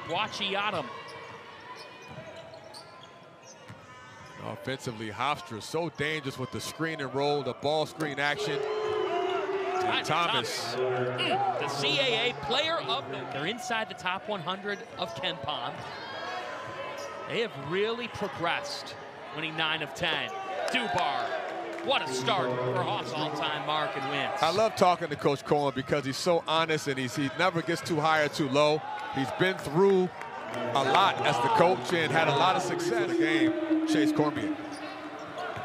Boachiatum. Offensively, Hofstra so dangerous with the screen and roll, the ball screen action. And Thomas. Mm, the CAA player of the... They're inside the top 100 of KenPom. They have really progressed, winning 9 of 10. Dubar, what a start for Hawks all-time mark and wins. I love talking to Coach Coen because he's so honest and he's, he never gets too high or too low. He's been through a lot as the coach and had a lot of success in the game, Chase Cormier.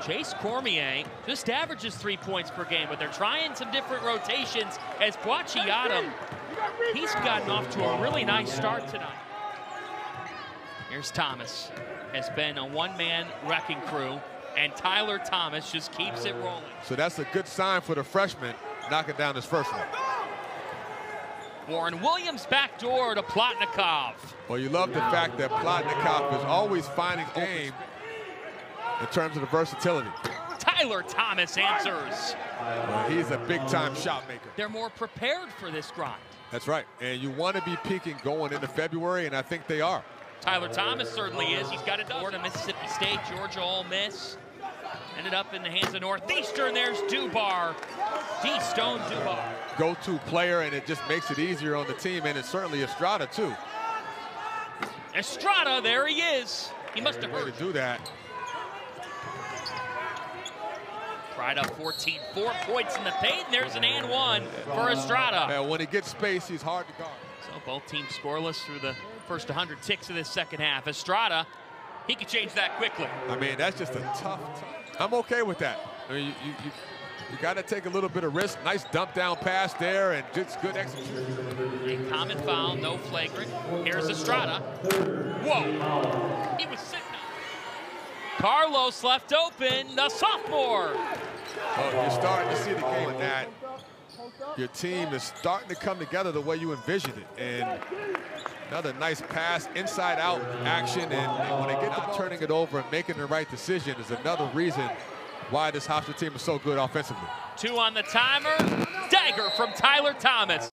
Chase Cormier just averages three points per game, but they're trying some different rotations as Boachiatum, he's gotten off to a really nice start tonight. Here's Thomas, has been a one-man wrecking crew, and Tyler Thomas just keeps it rolling. So that's a good sign for the freshman knocking down his first one. Warren Williams backdoor to Plotnikov. Well, you love the fact that Plotnikov is always finding game in terms of the versatility. Tyler Thomas answers. Well, he's a big-time shot maker. They're more prepared for this grind. That's right. And you want to be peaking going into February, and I think they are. Tyler Thomas certainly is. He's got it door to Mississippi State, Georgia Ole Miss. Ended up in the hands of Northeastern. There's Dubar. D. Stone Dubar. Go-to player, and it just makes it easier on the team, and it's certainly Estrada, too. Estrada, there he is. He must have heard. to do that. Right up 14, four points in the paint. There's an and one for Estrada. Yeah, when he gets space, he's hard to guard. So both teams scoreless through the first 100 ticks of this second half. Estrada, he could change that quickly. I mean, that's just a tough, tough. I'm okay with that. I mean, you, you, you, you got to take a little bit of risk. Nice dump down pass there and just good execution. A common foul, no flagrant. Here's Estrada. Whoa. He was sitting Carlos left open, the sophomore. Oh, you're starting to see the game in that. Your team is starting to come together the way you envisioned it. And another nice pass, inside out action. And, when they get to turning it over and making the right decision is another reason why this Hofstra team is so good offensively. Two on the timer. Dagger from Tyler Thomas.